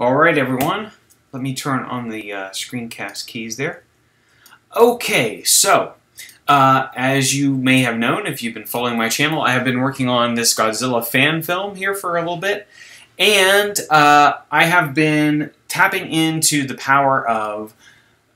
Alright everyone, let me turn on the uh, screencast keys there. Okay, so, uh, as you may have known if you've been following my channel, I have been working on this Godzilla fan film here for a little bit, and uh, I have been tapping into the power of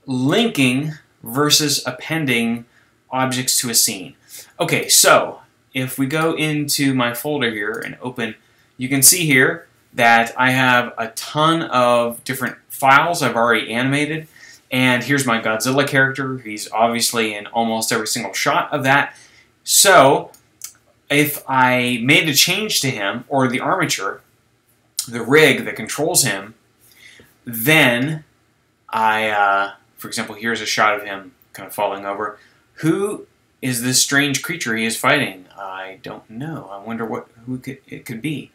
linking versus appending objects to a scene. Okay, so, if we go into my folder here and open, you can see here that I have a ton of different files I've already animated. And here's my Godzilla character. He's obviously in almost every single shot of that. So if I made a change to him, or the armature, the rig that controls him, then I, uh, for example, here's a shot of him kind of falling over. Who is this strange creature he is fighting? I don't know. I wonder what who it could be.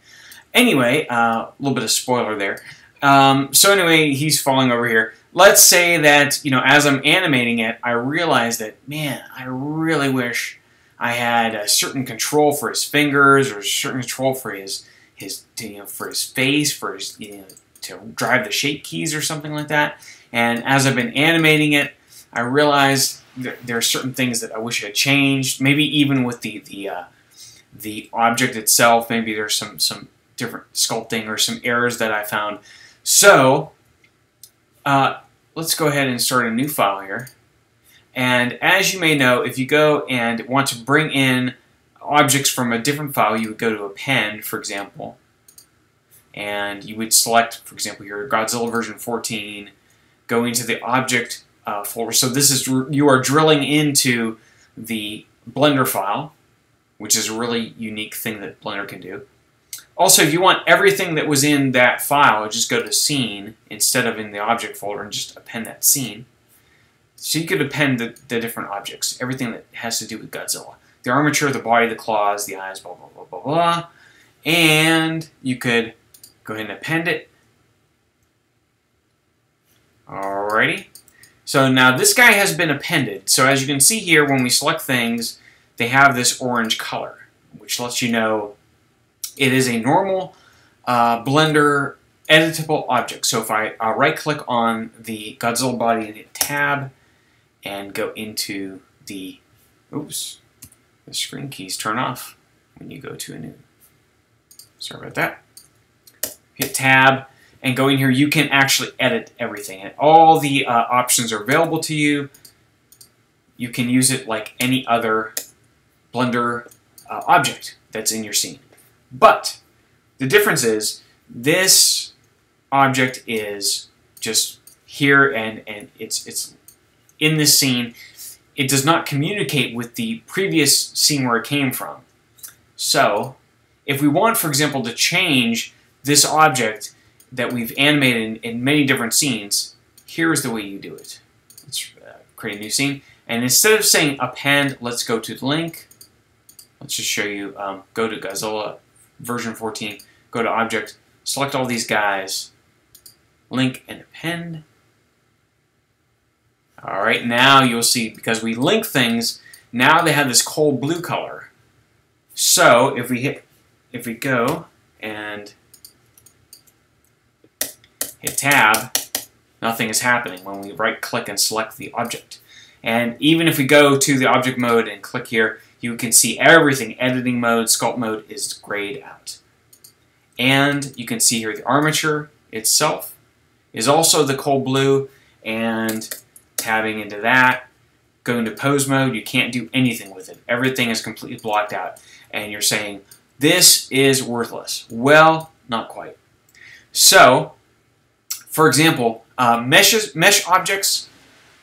Anyway, uh, a uh, little bit of spoiler there. Um, so anyway, he's falling over here. Let's say that, you know, as I'm animating it, I realize that, man, I really wish I had a certain control for his fingers or a certain control for his, his you know, for his face, for his, you know, to drive the shape keys or something like that. And as I've been animating it, I realized there, there are certain things that I wish I had changed. Maybe even with the, the, uh, the object itself, maybe there's some, some different sculpting or some errors that I found. So uh, let's go ahead and start a new file here. And as you may know, if you go and want to bring in objects from a different file, you would go to append, for example, and you would select, for example, your Godzilla version 14, go into the object uh. So this is, you are drilling into the Blender file, which is a really unique thing that Blender can do. Also, if you want everything that was in that file, just go to scene instead of in the object folder and just append that scene. So you could append the, the different objects, everything that has to do with Godzilla. The armature, the body, the claws, the eyes, blah, blah, blah, blah, blah. And you could go ahead and append it. Alrighty. So now this guy has been appended. So as you can see here, when we select things, they have this orange color, which lets you know it is a normal uh, Blender editable object. So if I right click on the Godzilla body tab and go into the, oops, the screen keys turn off when you go to a new, sorry about that. Hit tab and go in here, you can actually edit everything. And all the uh, options are available to you. You can use it like any other Blender uh, object that's in your scene. But the difference is this object is just here and, and it's, it's in this scene. It does not communicate with the previous scene where it came from. So if we want, for example, to change this object that we've animated in, in many different scenes, here's the way you do it. Let's uh, create a new scene. And instead of saying append, let's go to the link. Let's just show you, um, go to Godzilla version 14, go to Object, select all these guys, link and append. All right, now you'll see, because we link things, now they have this cold blue color. So if we hit, if we go and hit tab, nothing is happening when we right click and select the object. And even if we go to the object mode and click here, you can see everything. Editing mode, sculpt mode is grayed out. And you can see here the armature itself is also the cold blue and tabbing into that, going to pose mode, you can't do anything with it. Everything is completely blocked out. And you're saying, this is worthless. Well, not quite. So, for example, uh, meshes, mesh objects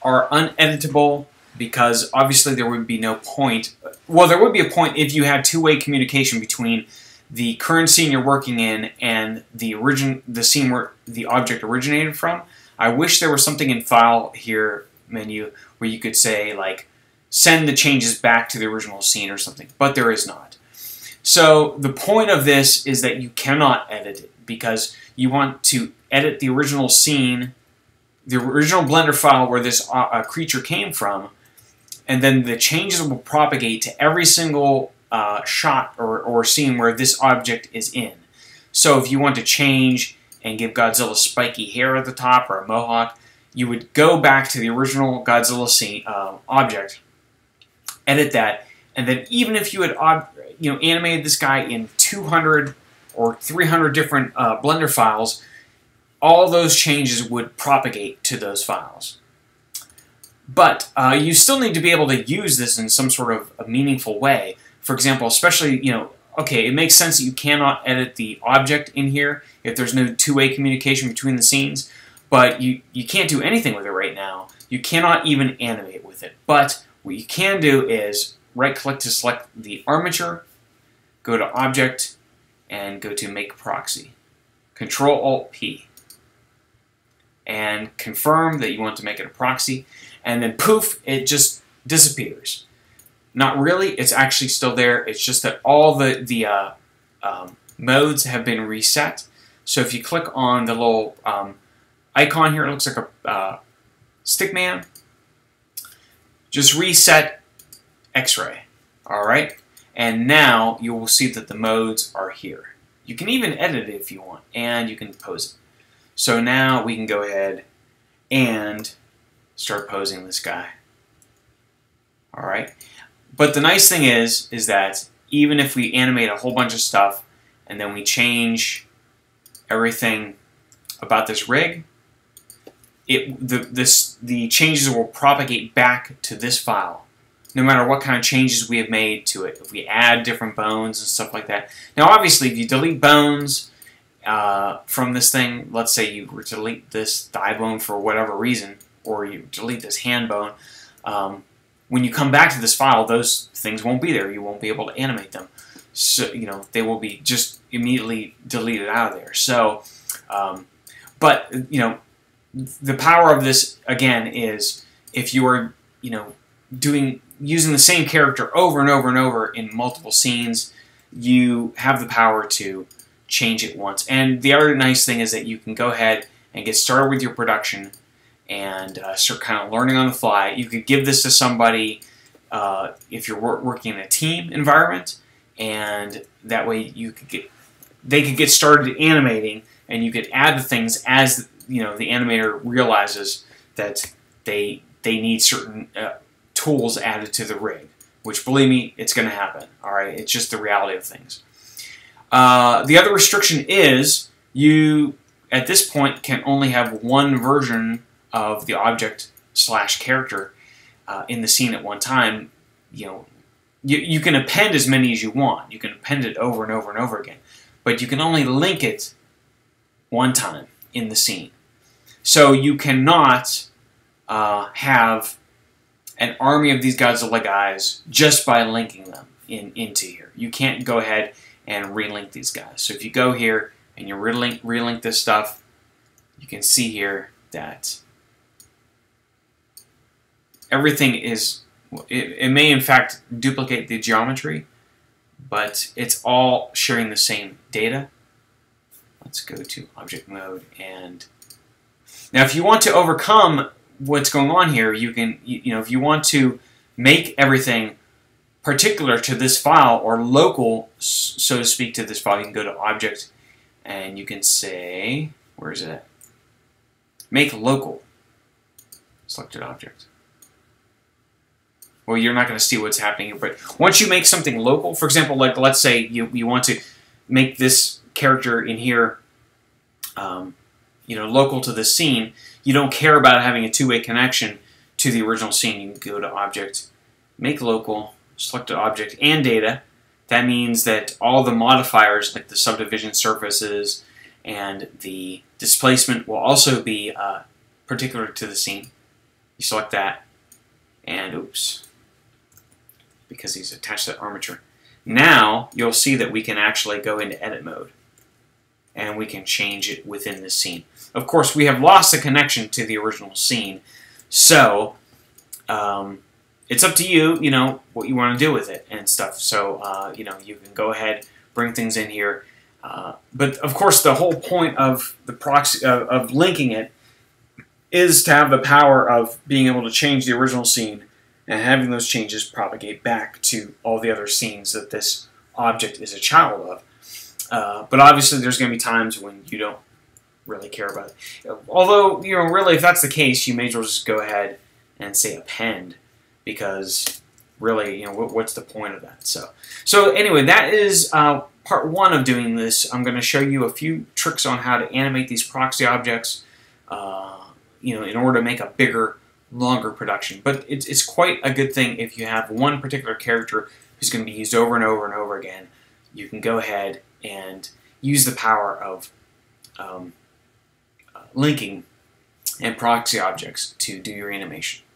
are uneditable because obviously there would be no point. Well, there would be a point if you had two-way communication between the current scene you're working in and the origin, the scene where the object originated from. I wish there was something in File here menu where you could say like send the changes back to the original scene or something, but there is not. So the point of this is that you cannot edit it because you want to edit the original scene, the original Blender file where this uh, creature came from, and then the changes will propagate to every single uh, shot or, or scene where this object is in. So if you want to change and give Godzilla spiky hair at the top or a mohawk, you would go back to the original Godzilla scene uh, object, edit that, and then even if you had you know animated this guy in 200 or 300 different uh, Blender files, all those changes would propagate to those files. But uh, you still need to be able to use this in some sort of a meaningful way. For example, especially, you know, okay, it makes sense that you cannot edit the object in here if there's no two-way communication between the scenes, but you, you can't do anything with it right now. You cannot even animate with it. But what you can do is right-click to select the armature, go to Object, and go to Make Proxy. Control-Alt-P. And confirm that you want to make it a proxy, and then poof, it just disappears. Not really, it's actually still there. It's just that all the, the uh, um, modes have been reset. So if you click on the little um, icon here, it looks like a uh, stickman. Just reset X-ray, all right? And now you will see that the modes are here. You can even edit it if you want, and you can pose it. So now we can go ahead and start posing this guy. All right. But the nice thing is, is that even if we animate a whole bunch of stuff and then we change everything about this rig, it the this the changes will propagate back to this file, no matter what kind of changes we have made to it. If we add different bones and stuff like that. Now, obviously, if you delete bones uh, from this thing, let's say you were to delete this thigh bone for whatever reason, or you delete this hand bone, um, when you come back to this file, those things won't be there. You won't be able to animate them. So, you know, they will be just immediately deleted out of there. So, um, but, you know, the power of this, again, is if you are, you know, doing, using the same character over and over and over in multiple scenes, you have the power to change it once. And the other nice thing is that you can go ahead and get started with your production and uh, start kind of learning on the fly. You could give this to somebody uh, if you're working in a team environment, and that way you could get they could get started animating, and you could add the things as you know the animator realizes that they they need certain uh, tools added to the rig. Which, believe me, it's going to happen. All right, it's just the reality of things. Uh, the other restriction is you at this point can only have one version of the object slash character uh, in the scene at one time, you know, you, you can append as many as you want. You can append it over and over and over again. But you can only link it one time in the scene. So you cannot uh, have an army of these Godzilla guys just by linking them in, into here. You can't go ahead and relink these guys. So if you go here and you relink, relink this stuff, you can see here that everything is, it, it may in fact duplicate the geometry, but it's all sharing the same data. Let's go to object mode and now if you want to overcome what's going on here, you can, you, you know, if you want to make everything particular to this file or local, so to speak, to this file, you can go to object and you can say, where is it? Make local selected object well, you're not going to see what's happening here. But once you make something local, for example, like let's say you, you want to make this character in here, um, you know, local to the scene, you don't care about having a two-way connection to the original scene. You go to Object, Make Local, select an object and data. That means that all the modifiers, like the subdivision surfaces and the displacement, will also be uh, particular to the scene. You select that, and oops, because he's attached to the armature. Now you'll see that we can actually go into edit mode and we can change it within the scene. Of course, we have lost the connection to the original scene, so um, it's up to you, you know, what you want to do with it and stuff. So, uh, you know, you can go ahead, bring things in here. Uh, but, of course, the whole point of the proxy uh, of linking it is to have the power of being able to change the original scene and having those changes propagate back to all the other scenes that this object is a child of. Uh, but obviously, there's going to be times when you don't really care about it. Although, you know, really, if that's the case, you may as well just go ahead and say append, because really, you know, what, what's the point of that? So, so anyway, that is uh, part one of doing this. I'm going to show you a few tricks on how to animate these proxy objects, uh, you know, in order to make a bigger, longer production. But it's, it's quite a good thing if you have one particular character who's going to be used over and over and over again. You can go ahead and use the power of um, uh, linking and proxy objects to do your animation.